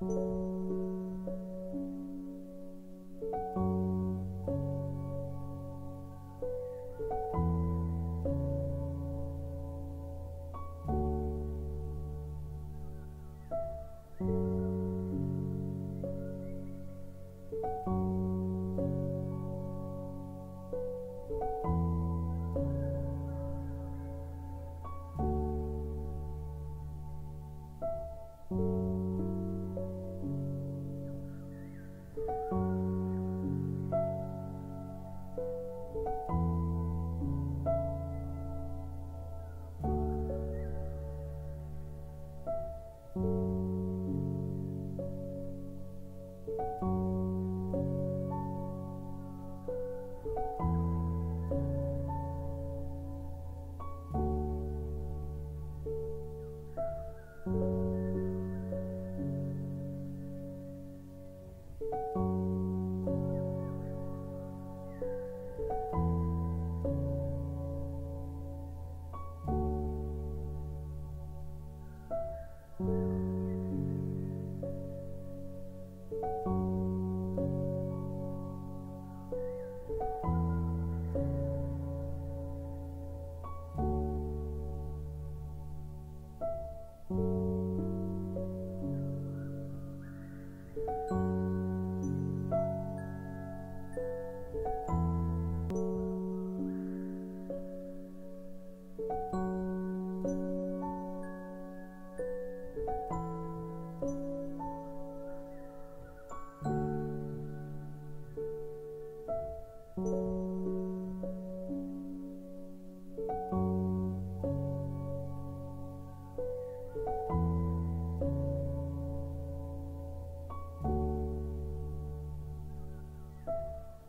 Música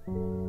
you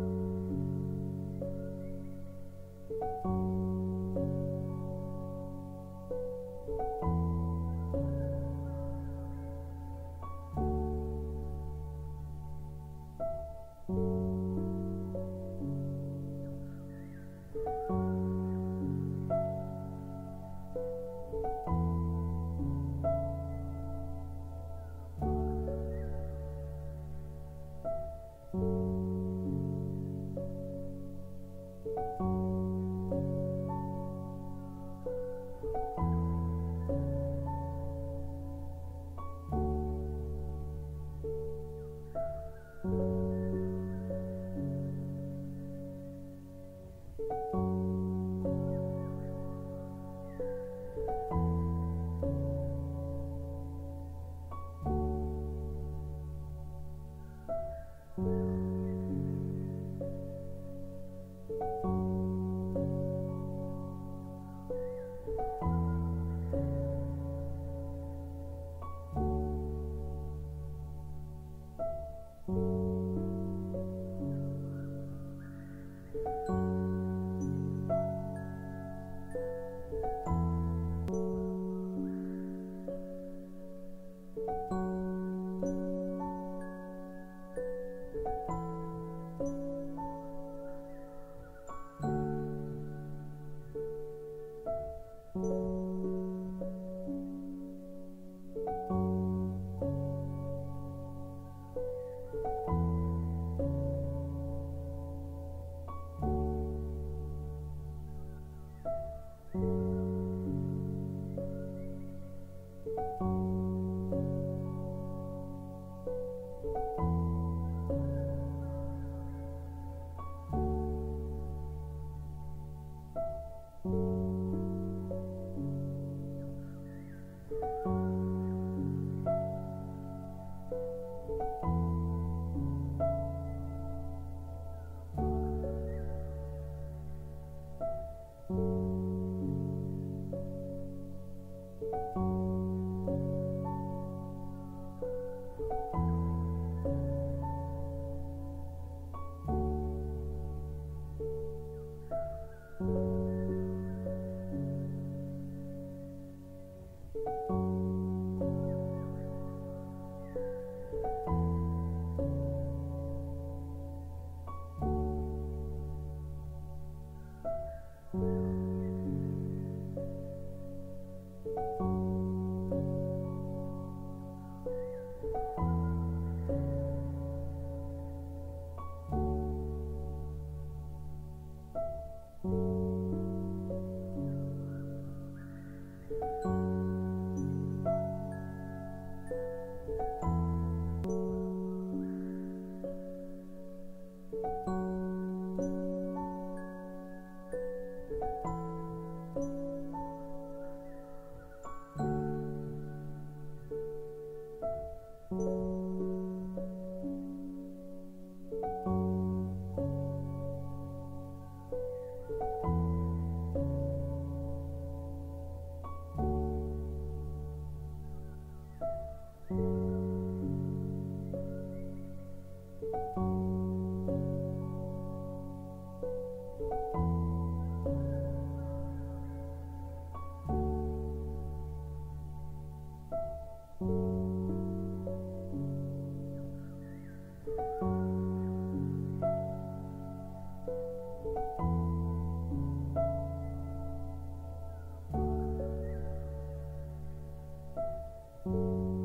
Música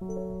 you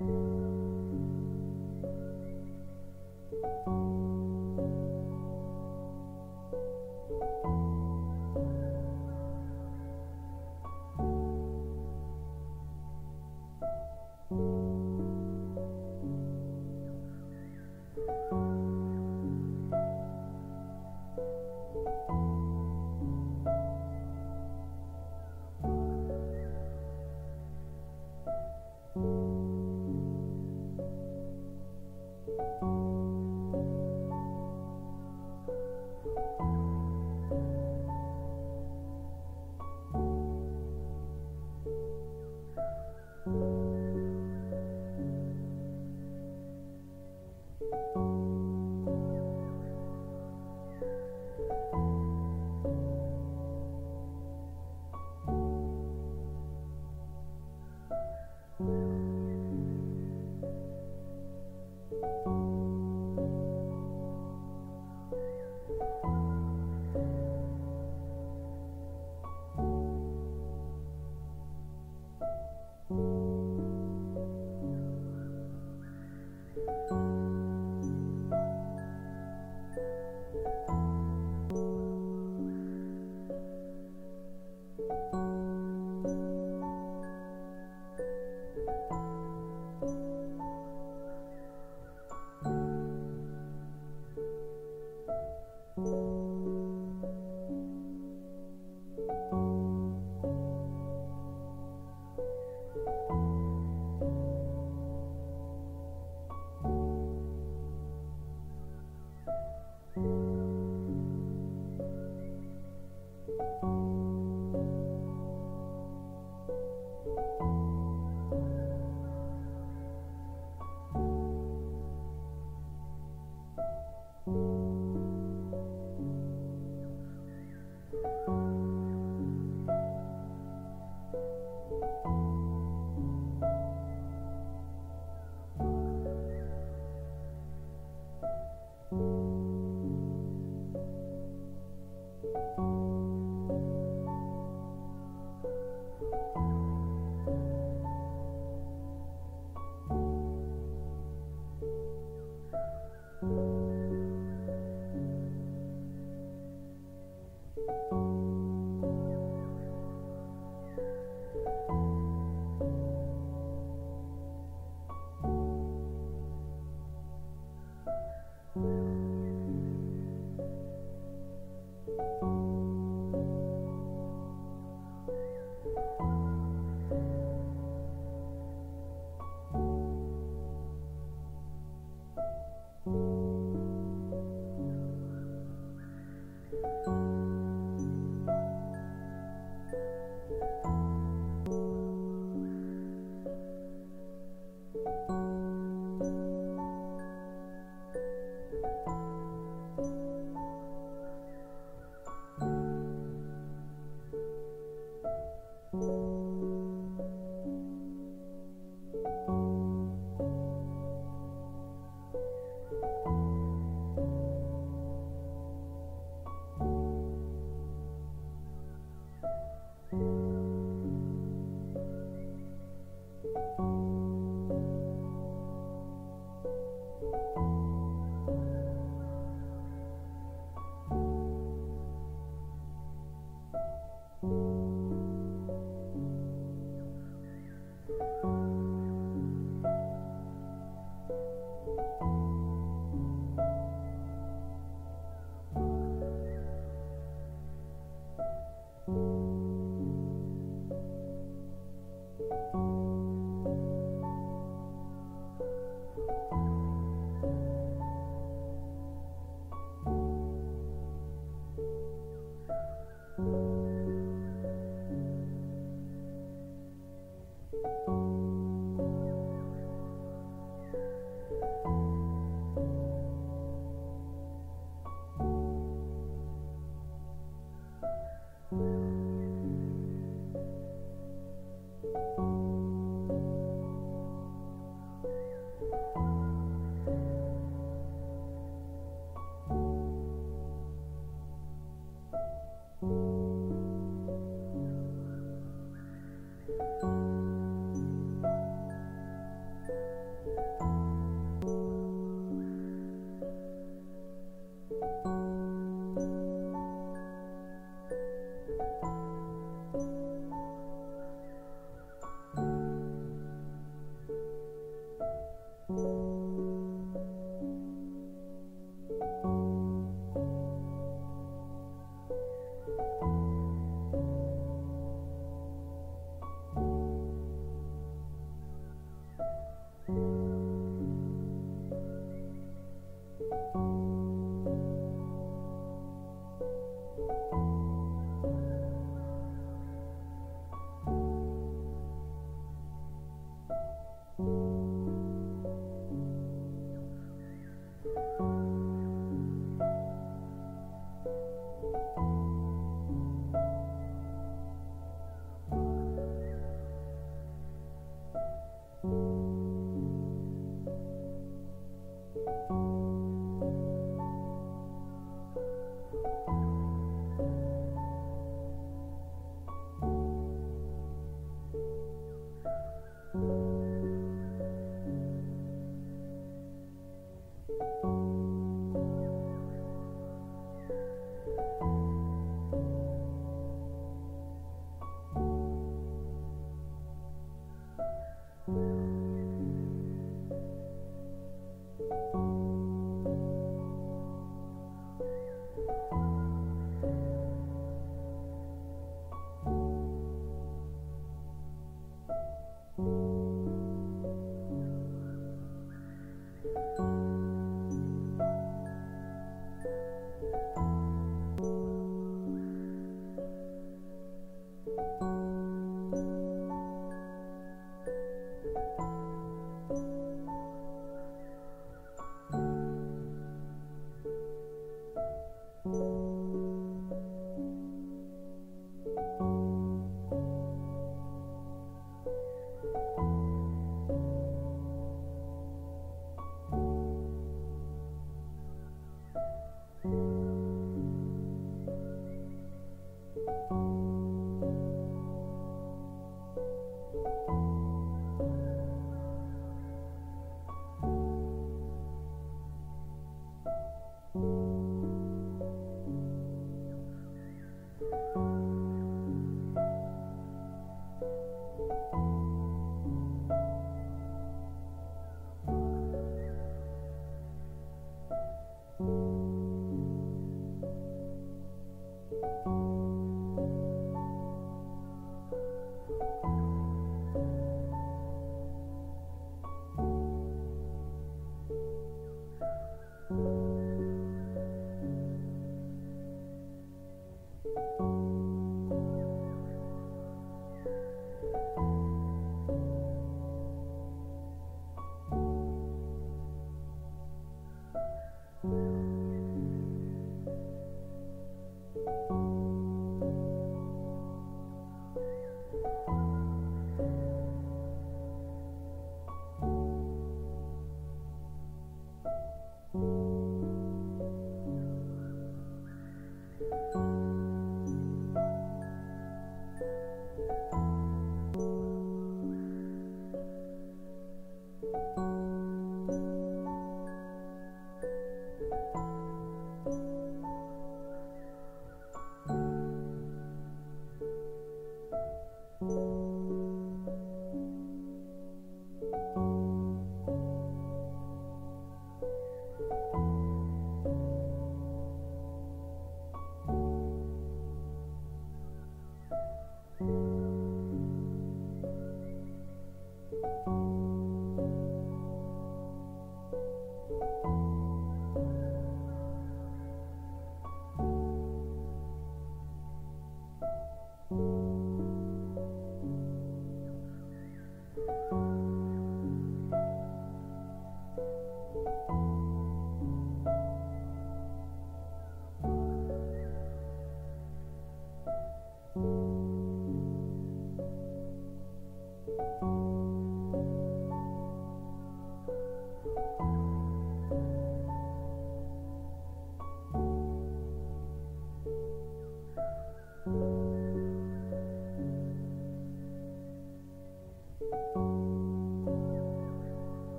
Música you you.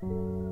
Música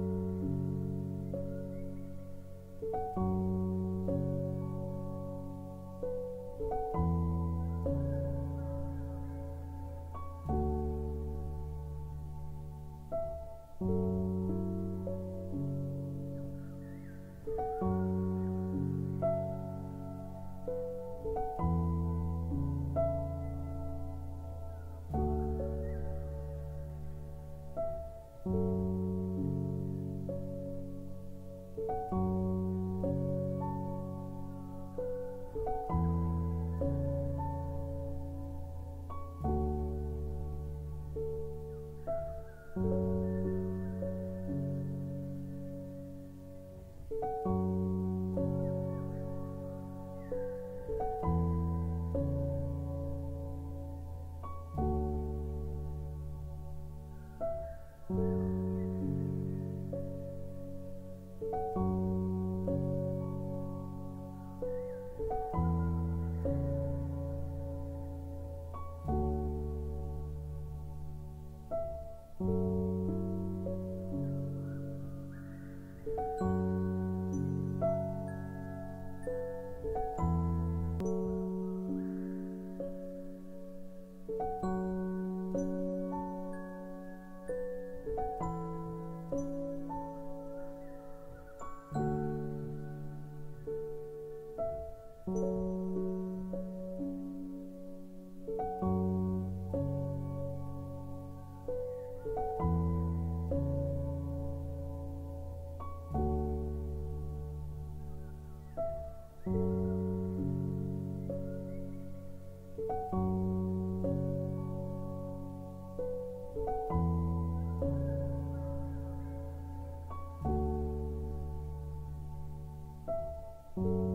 you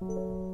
Música